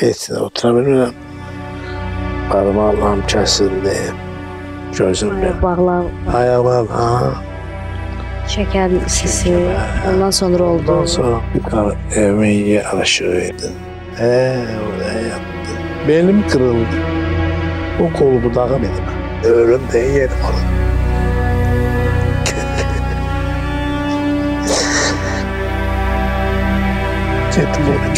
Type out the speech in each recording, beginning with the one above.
Heç nə otura bilmirəm. Barmaqlarım kəsildi. Gözüm Ayaq bağlar, Ayaqlar, ha. şəkər sisi, ondan sonra oldu. Ondan sonra yukarı evimin yerleşirdi. Eee oraya yattı. Belim kırıldı. O kolu budağı benim. Ölüm de yerim onu. Gittim onu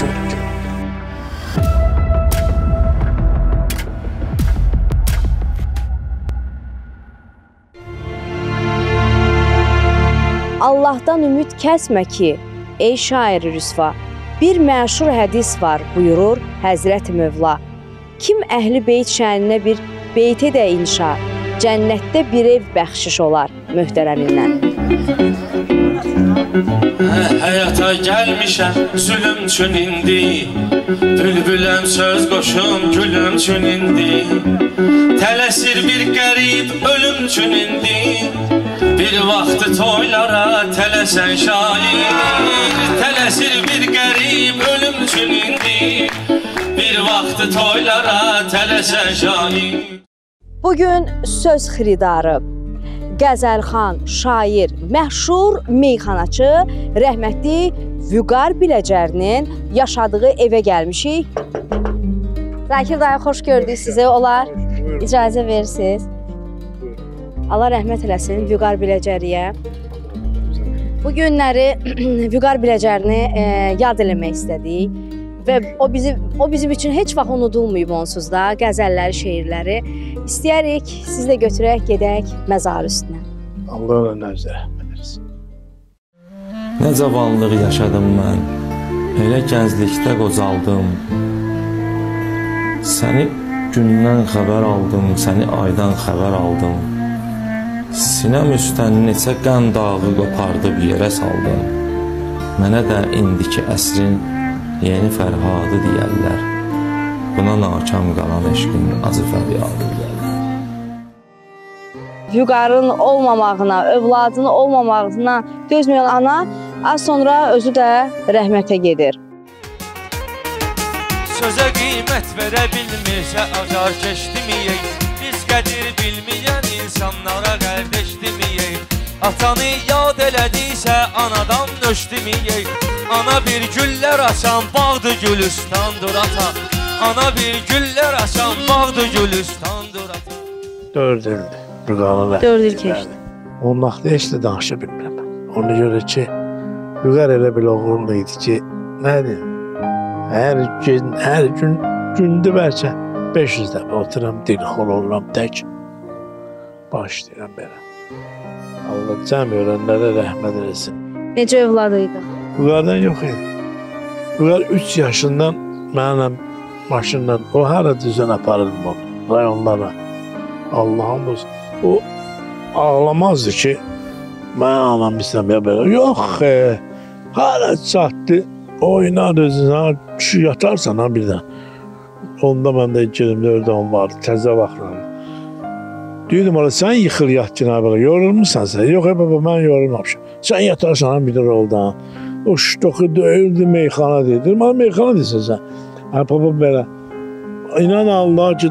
ümid kəsmə ki, ey şair rüsva. Bir məşhur hədis var, buyurur Həzrət Mövla. Kim əhli beyt şəninə bir beyti də inşa, cənnətdə bir ev bəxşiş olar möhtərəmindən. Hə, həyata gəlmişəm zülüm üçün indi Bülbüləm söz qoşum gülüm üçün indi Tələsir bir qərib ölüm üçün indi Bir vaxtı toylara tələsən şair Tələsir bir qərib ölüm üçün indi Bir vaxtı toylara tələsən şair Bugün söz xiridarı, qəzəlxan, şair, məşhur meyxanaçı rəhmətli Vüqar Biləcərinin yaşadığı evə gəlmişik. Zakir dayı xoş gördük sizi. Olar icazə verirsiniz. Allah rəhmət eləsin Vüqar Biləcəriyə. Bu günləri Vüqar Biləcərini e, yad eləmək istədik və o bizim o bizim üçün heç vaxt unudulmayıb onsuz da qəzəlləri, şeirləri. İstəyərik siz də götürək, gedək məzar üstünə. Allah ona nəzər rəhmət etsin. Nə cavanlıq yaşadım mən, elə gənclikdə qocaldım. Səni gündən xəbər aldım, səni aydan xəbər aldım. Sinəm üstən neçə qan dağı qopardıb yerə saldım. Mənə də indiki əsrin yeni Fərhadı deyərlər. Buna nakam qalan eşqin acı fəryadı deyərlər. Vüqarın olmamağına, övladının olmamağına dözməyən ana az sonra özü də rəhmətə gedir. Sözə qiymət verə bilmirsə azar keçdimiyək Biz qədir bilməyən insanlara qardeş deməyək Atanı yad elədisə anadan nöşdümiyək Ana bir güllər açan bağdı gülüstandır ata Ana bir güllər açan bağdı gülüstandır ata Dörd ildir. Rəhmət. Dörd il keçdi. Onun vaxtı heç də danışa bilmirəm. Ona görə ki, Vüqar elə bir oğlum idi ki, nə deyim, hər gün, hər gün, gündə bəlkə 500 dəfə oturam, dilxor oluram tək. Başlayıram belə. Allah cəm ölənlərə rəhmət eləsin. Necə övlad idi? Vüqardan yox idi. Vüqar 3 yaşından mənimlə maşınla, o hara düzən aparırdım onu, rayonlara. Allah'ım olsun. O ağlamazdı ki, mən anam istəməyə belə. Yox, e, hala çatdı. Oynar özünə, kişi yatarsan ha birdən. Onda məndə 24 on vardı, təzə vaxtlar. Deyirdim ona, sən yıxıl yat belə, yorulmuşsan sən. Yox, e, baba, mən yorulmamışam. Sən yatarsan bir də roldan. O ştoku döyüldü meyxana. Dedim, "Ay, meyxana desən sən. Ha, baba belə. İnan Allah ki,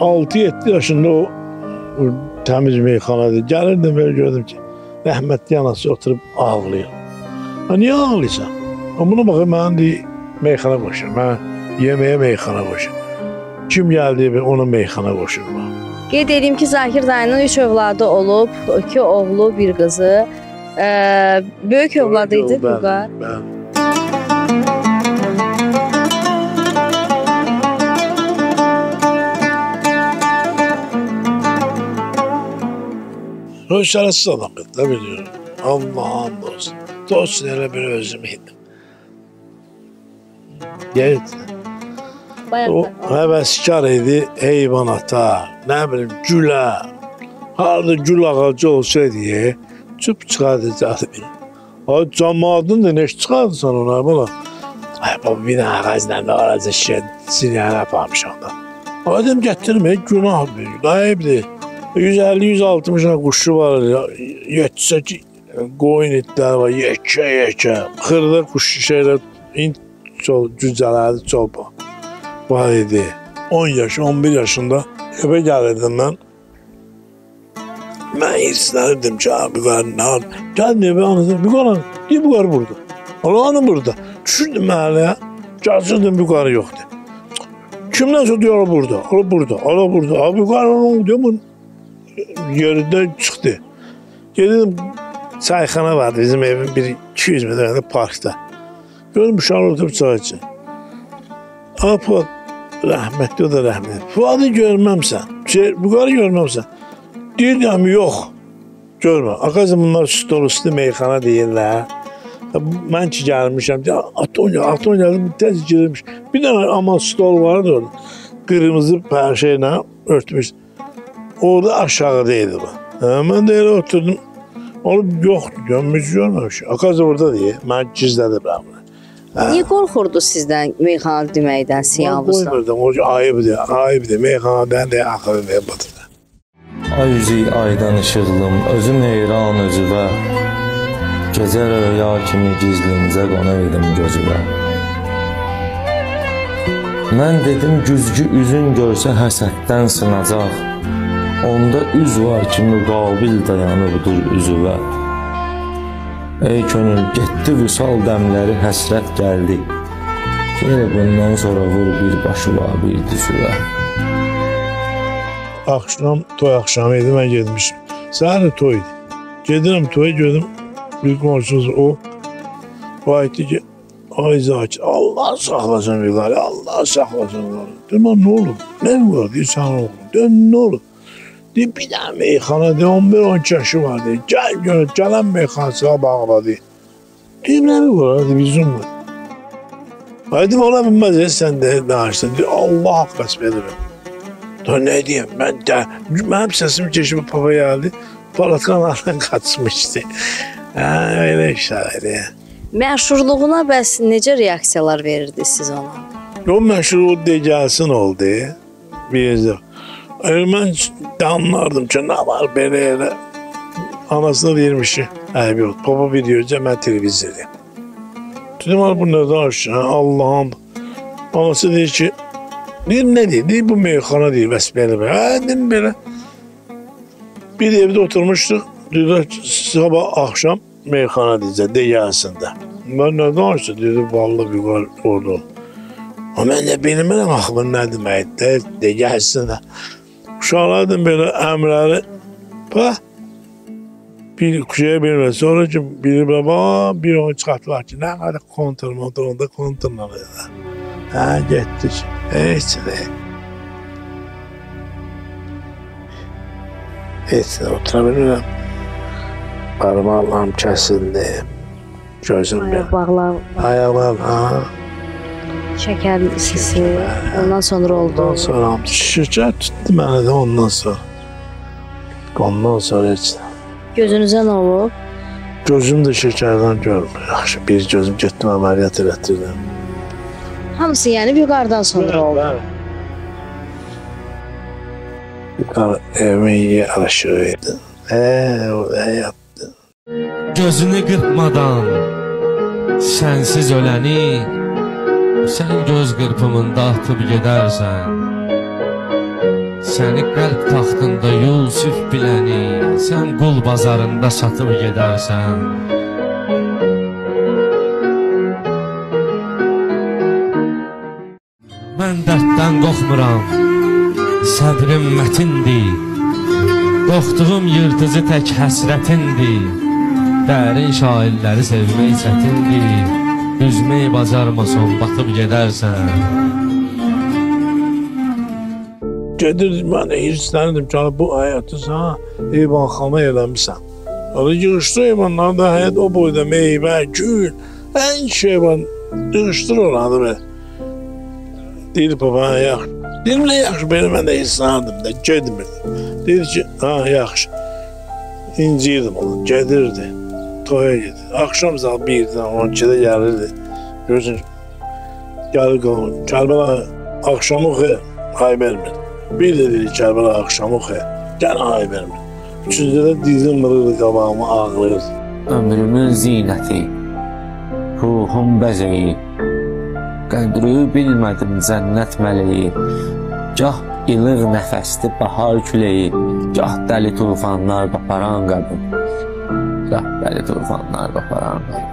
6-7 yaşında o, o təmiz meyxanadır. Gəlirdim belə gördüm ki, rəhmətli anası oturub ağlayır. Ha, niyə ağlayırsan? Ha, buna baxın, mən deyir, meyxana qoşur. Mən yeməyə meyxana qoşur. Kim gəldi onu meyxana qoşur. Bana. Qeyd edeyim ki, Zakir dayının 3 övladı olub, 2 oğlu, bir qızı. Ee, böyük övladı idi Bəli, Vüqar. bəli. Şərətsiz adam də biliyorum. Allah hamd olsun. Dost elə bir özüm idim. Geydi. Bayaq O da. həvəskar idi heyvanata, nə bilim gülə. Harada gül ağacı olsaydı, çüp çıxardacaktı. O cəmaatın da ne çıxardırsan ona bana. Ay baba bir dənə ağacla da ağaca şişə sinyanı aparmış onda. O dedim gətirmə, günah büyük, ayıbdır. 150-160 quşu var, yetsə ki, qoyun itləri var, yekə yekə. Xırda quş şeylər, int çox cücələrdi çox. var idi. 10 yaş, 11 yaşında eve gelirdim ben. Ben isterdim ki abi ver ne. Geldi eve anladım. Bir kadar, bir bu kadar burada. Allah'ını burada. Düşürdüm mahalleye. Çalışırdım bir kadar yoktu. Kimden sonra diyor burada, ala burada, ala burada. Abi yukarı diyor mu? Yerinde çıktı. Geldim çayxana vardı bizim evin bir 200 metrede parkta. Gördüm uşaqlar oturub çay içir. Fuad, rəhmətli o da rəhmətli. Fuadı görməmsən, şey, Vüqarı görməmsən. Deyirəm, yox, görmə. Akazım bunlar stol üstü meyxana deyirlər. Mən ki gəlmişəm, Atonya, Atonya tez girilmiş. Bir dənə amma stol vardı orada. Qırmızı pərşəylə örtmüş. Orada aşağıdaydı bu. Hə, mən də elə oturdum. Olub yoxdur, görmüş görməmiş. Akazı orada deyə, mən gizlədim. Niyə qorxurdu sizdən meyxana deməkdən Ben Siyavuzdan? koymurdum, o ayıbdır, ayıbdır. Meyxanadan da axırı vermədim. Ay üzü aydan işıqlım, özüm heyran özüvə Gecə röya kimi gizlincə qonaydım gözüvə Mən dedim güzgü üzün görsə həsəddən sınacaq Onda üz var ki müqabil dayanıbdır üzüvə Ey könül getdi vüsal dəmləri həsrət gəldi Gəl bundan sonra vur bir başıva bir düzüvə Axşam toy axşamı idi, mən getmişim. Səhər toy idi. Gedirəm toya gördüm. Bir qonşumuz o Vayetdi ki, ay Zakir, Allah saxlasın Vüqarı, Allah saxlasın Vüqarı. Dedim, "Lan, nə olur? Nə? Deyir, sən oğlum. Dedim, nə olur? Deyir, bir dənə meyxana, deyir, 11-12 yaşı var, deyir. Gəl gör, gələn meyxanasına bağla, deyir. Deyim, nə Vüqarı? Deyir, bizim var. Dedim, ola bilməz, sən də danışdın. Deyir, Allah haqqas verir. Da ne diyeyim ben de benim sesim çeşme papa geldi. Palatkan ağzından kaçmıştı. Ha, öyle işlerdi. Məşhurluğuna bəs necə reaksiyalar verirdiniz siz ona? O meşhur o degelsin oldu. Bir de. Öyle ben de anlardım ki ne var böyle öyle. Anasına değilmişi. Ayıp yok. Baba video ben televizyonda. Dedim abi bu ne daha Allah'ım. Anası dedi ki Deyir nə deyir? Deyir bu meyxana deyir bəs belə belə. Hə dedim belə. Bir evdə oturmuşduq. Deyir sabah axşam meyxana deyəcək deyəsində. Mən nə danışdı? Dedi vallah bir var orada. Amma mən də bilmirəm axı bu nə deməkdir. Deyəsində. Uşaqlardan belə əmrləri bax bir kuşaya bilmir. Sonra ki biri baba bir onu çıxarttılar ki nə qədər kontur motor onda konturla dedi. Hə getdik. Heç nə. Heç nə otura bilmirəm. Parmağım kəsildi. Gözüm belə. Ayaqbağlar, Ayağım, ha. Şəkər sisi, ondan sonra oldu. Ondan sonra şeker tuttu məni də ondan sonra. Ondan sonra heç nə. Gözünüzə nə olub? Gözüm də şekerdən görmür. Yaxşı, bir gözüm getdim əməliyyat elətdirdim. Hamısı yəni vüqardan sonra oldu. Yukarı evimin yaraşığıydı. Eee, o həyat. Gözünü qırpmadan Sənsiz öləni Sən göz qırpımında atıb gedərsən. Səni qəlb taxtında Yusuf biləni Sən qul bazarında satıb gedərsən. Mən dərddən qorxmuram Səbrim mətindir Qorxduğum yırtıcı tək həsrətindir. Dərin şairləri sevmək çətindir Üzmək bacarmasan batıb gedərsən Gedir, mən də hirslənirdim ki, bu həyatı sana heyvanxana eləmişsən. Orada yığışdır heyvanlarda həyat o boyda meyvə, gül, ən şey var. Yığışdır oranı be. Deyir baba, yaxşı. Deyim, nə yaxşı, belə mən də hirslənirdim də, gedmirdim. Deyir ki, ha, yaxşı. İnciyirdim onu, gedirdi. Toya gedir. Axşam saat 1-dən, 12-də gəlirdi. Görürsən, gəlir qalın. Kərbəla axşamı xeyr, hay vermir. Bir də dedi Kərbəla axşamı xeyr. Gən hay vermir. Üçüncüdə də dizim mırırdı qabağıma ağlayırdı. ömrümün zinəti, ruhum bəzəyi, Qədri bilmədim cənnət mələyi. Gah ilıq nəfəsli bahar küləyi, gah dəli tufanlar qaparan qadın. Gah dəli tufanlar qaparan qadın.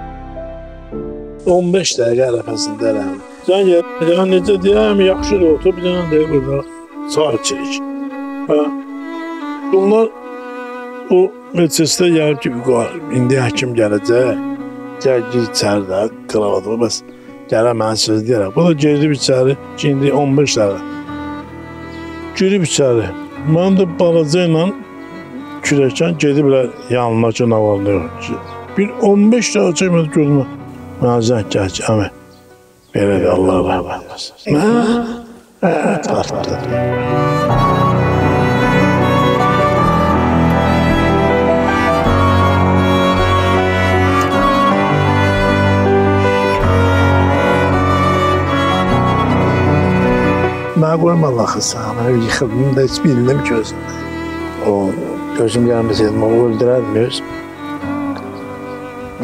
15 dəqiqə ərəfəsindəyəm. Sən gəl, ya necə deyəm, yaxşıdır otur, bir dənə deyir burada çay içirik. Hə. Bunlar o meclisdə gəlib ki, var. İndi həkim gələcək. Gəl gir içəridə, kravatı bəs gələ mən söz deyərəm. Bu da girib içəri, ki, indi 15 dəqiqə. Girib içəri. Mən də balaca ilə kürəkən gediblər yanına yox. Bir 15 dəqiqə çəkmədi gözümə. Mənə zəng gəl ki, əmi. Belə də Allah rəhmət etsin. Hə, hə, tartdı. Mən qoymalı axı sana, yıxıldım da heç bildim ki özümdə. O gözüm gəlməsəydim, onu öldürərdim öz.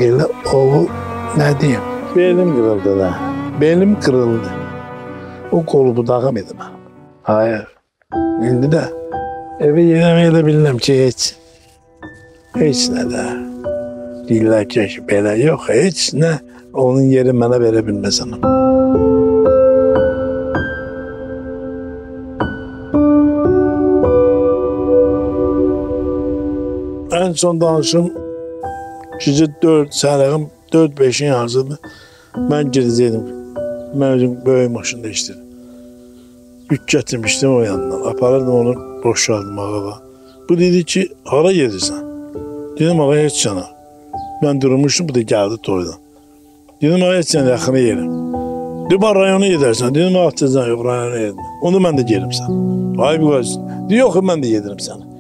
Elə o nə deyim? Belim qırıldı da. Belim qırıldı. O kolu budağım idi mən. Hayır. İndi də evə yemək elə bilirəm ki, heç heç nə də. Deyirlər ki, belə yox, heç nə onun yeri mənə verə bilməsən. Ən son danışım gecə 4 səhərəm 4-5-in yarısıdır. Mən gedəcəydim. Mən özüm böyük maşında işlədim. Yük gətirmişdim o yanından. Aparırdım onu boşaltmağa. Bu dedi ki, hara gedirsən? Dedim, ağa heç yana. Mən durmuşdum, bu da gəldi toydan. Dedim, ağa heç yana yaxına yerim. Dedim, "Bax, rayona gedərsən. Dedim, ağa tezdən yox, rayona yedim. Onu mən də gerim sən. Ay bu qaz. Deyir, yox, mən də yedirim səni.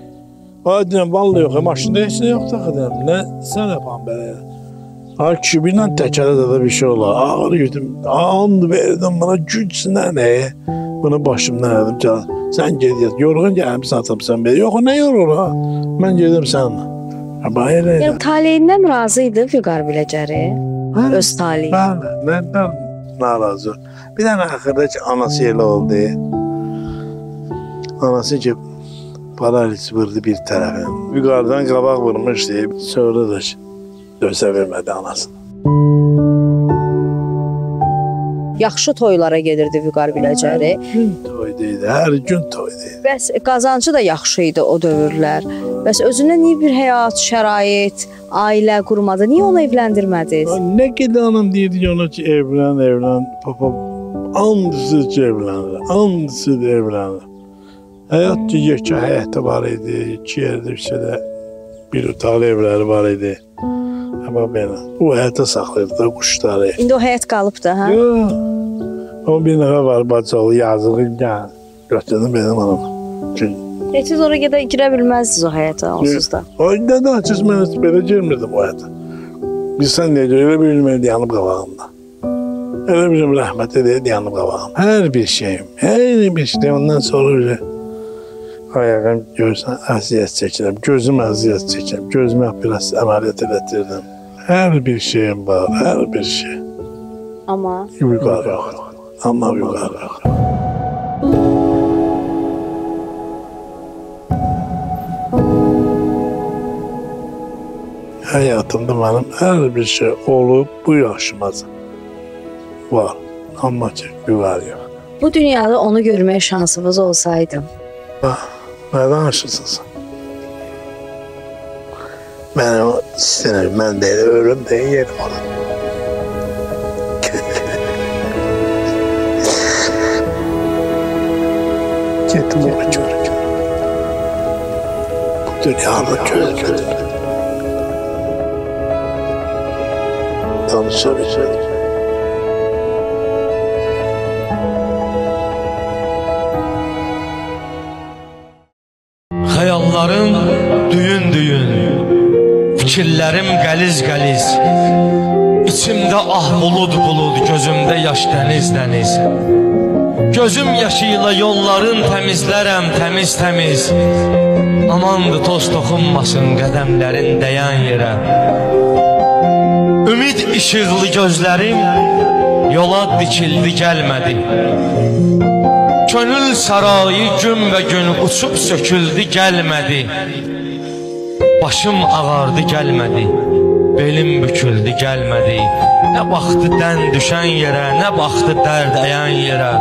Ay deyirəm, vallahi yox, maşında heç nə yoxdur axı deyirəm. Nə sən yapan belə? Ha kübinlə təkərə də bir şey olar. Ağır güdüm. And verdim bana gücsünə nə? Bunu başımdan elədim. Gəl, sən ged yat. Yorğun gəlmişsən atamsan belə. Yox, nə yorğun ha? Mən gedim səninlə. Ha, bayır. Yəni taleyindən razı idi Vüqar Biləcəri. Hə? Öz taleyi. Bəli, nədən narazı? Bir dənə axırda ki, anası elə oldu. Anası ki, paraliz vurdu bir tərəfə. Yuqarıdan qabaq vurmuş deyib, sonra da dözə vermədi anasını. Yaxşı toylara gedirdi Vüqar Biləcəri. Gün toydu idi, hər gün toydu idi. Bəs qazancı da yaxşı idi o dövrlər. Bəs özünə niyə bir həyat, şərait, ailə qurmadı? Niyə onu evləndirmədiniz? Nə qədər anam deyirdi ona ki, evlən, evlən, papa, andısız ki, evlənir, andısız evlənir. Həyat yekə həyatı var idi, iki yerdə bir şeydə bir otaqlı evləri var idi. Amma belə, o həyata saxlayırdı da quşları. İndi o həyat qalıb da, hə? Yox, o bir nəfər var, bacıoğlu yazığı gəl, götürdüm benim anama. Çünki Heç siz ora gedə girə bilməzdiniz o həyata onsuz da. O nədən açız mən belə girmirdim o həyata. Bilsən necə, elə bir mən yanıb qabağımda. Elə gün rəhmət edəydi yanıb qabağım. Hər bir şeyim, hər bir şey. Ondan sonra öyle ayağım görsən əziyyət çəkirəm, gözüm əziyyət çəkirəm, gözümü operasiya əməliyyat elətdirdim. Hər bir şeyim var, hər bir şey. Amma Yukarı yok. Ama yukarı yok. Hayatımda benim her bir şey olup bu yaşımaca var. Ama ki yukarı yok. bu dünyada onu görmək şansınız olsaydı, Ne danışırsın sen? Ben o isterim, ben de ölüm de yerim onu. Gittim ona çocuk. Bu dünyada çözmedim. Tanışabileceğim. Fikirlərim qəliz-qəliz İçimdə ah bulud-bulud Gözümdə yaş dəniz-dəniz Gözüm yaşı ilə yolların təmizlərəm təmiz-təmiz Amandı toz toxunmasın qədəmlərin dəyən yerə. Ümid işıqlı gözlərim Yola dikildi gəlmədi. Könül sarayı gün və gün uçub söküldü gəlmədi Başım ağardı gəlmədi. Belim büküldü gəlmədi. Nə baxdı dən düşən yerə Nə baxdı dərd əyən yerə